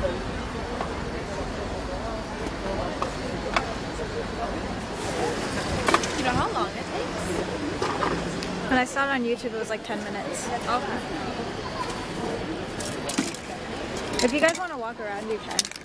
You know how long it takes? When I saw it on YouTube, it was like 10 minutes. Okay. If you guys want to walk around, you can.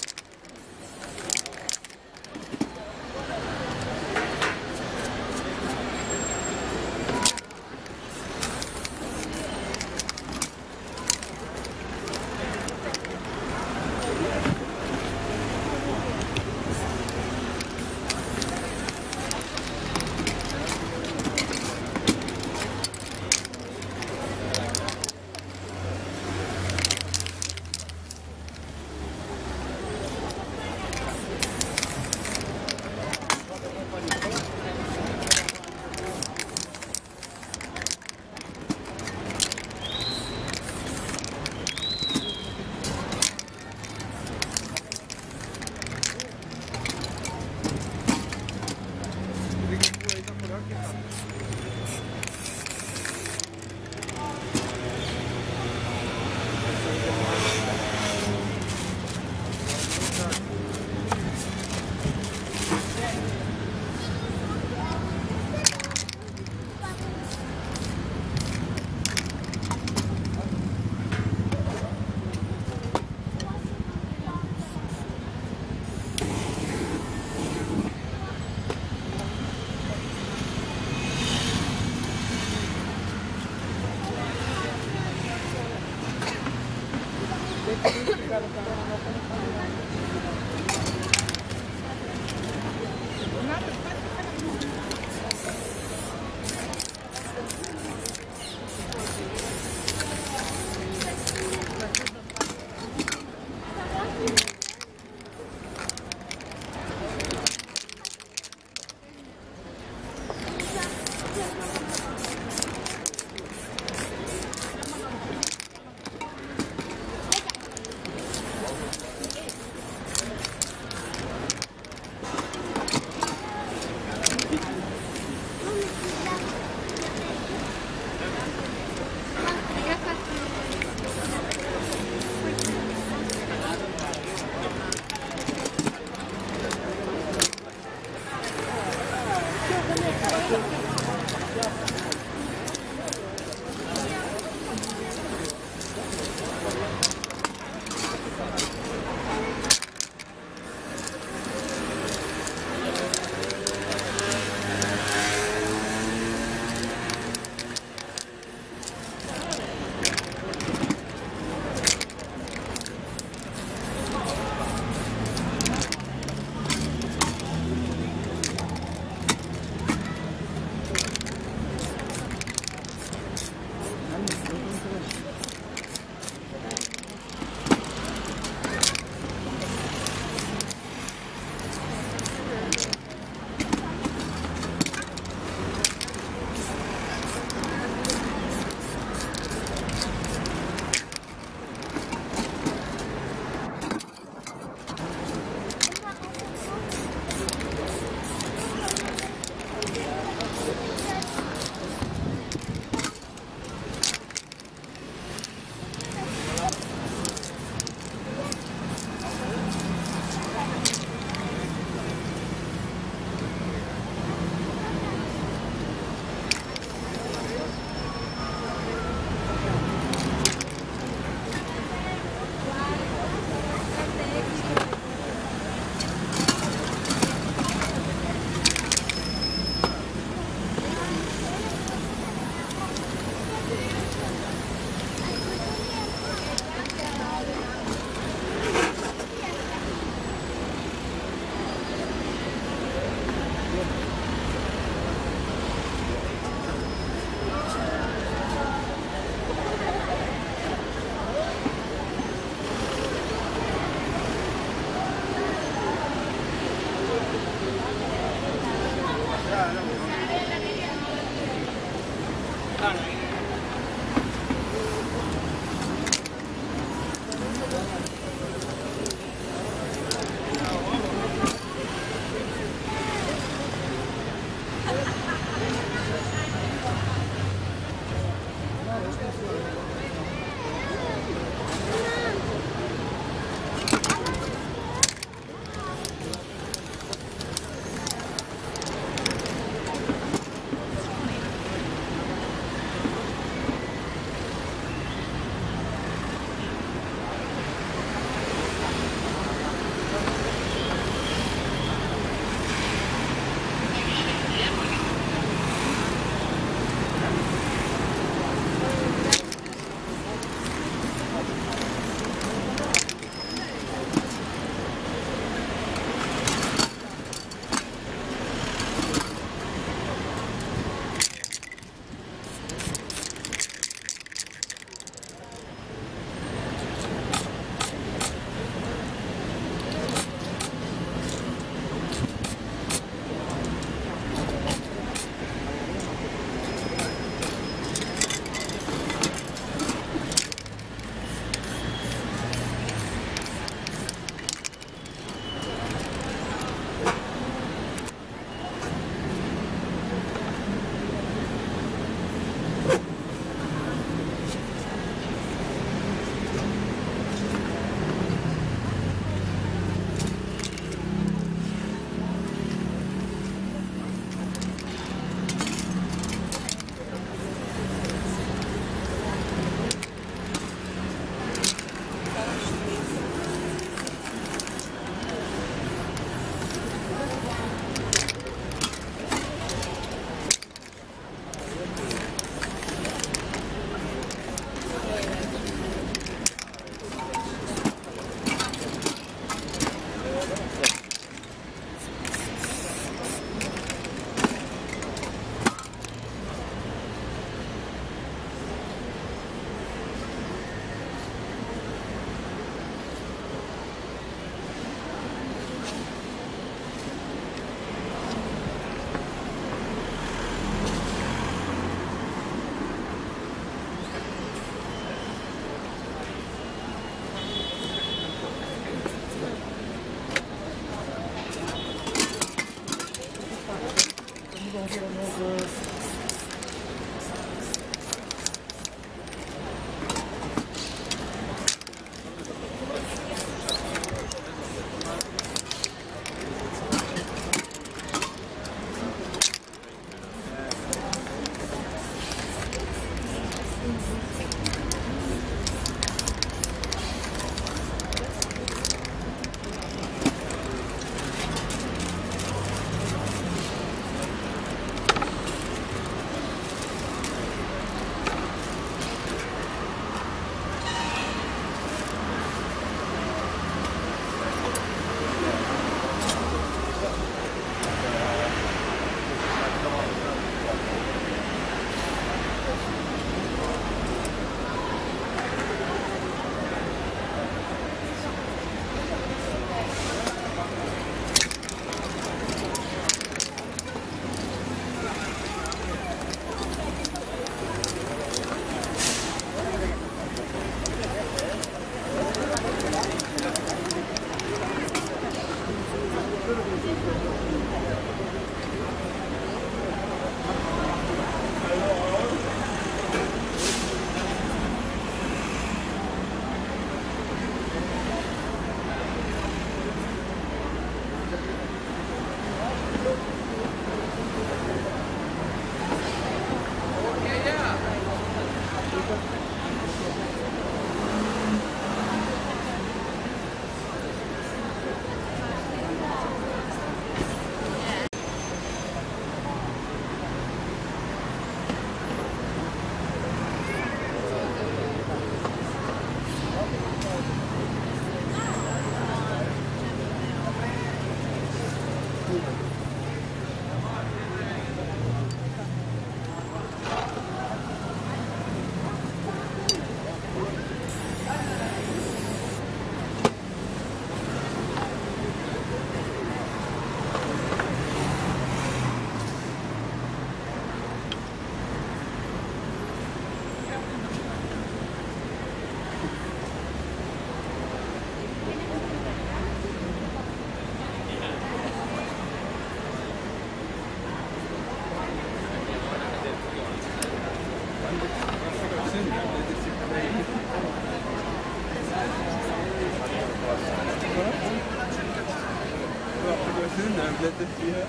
تمنع بلادك فيها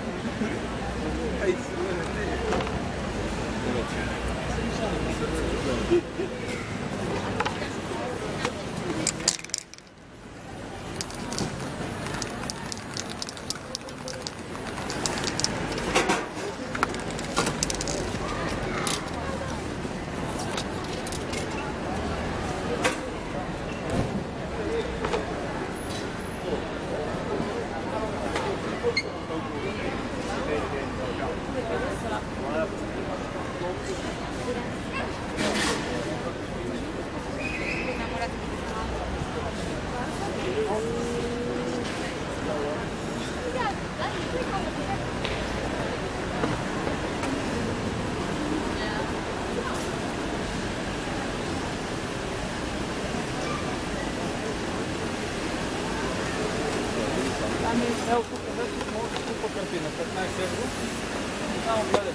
حيث سواها É o tipo Campinas, na Chevrolet. Não, olha.